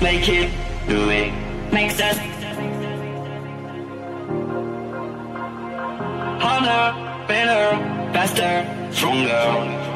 make it, do it, makes us harder, better, faster, stronger.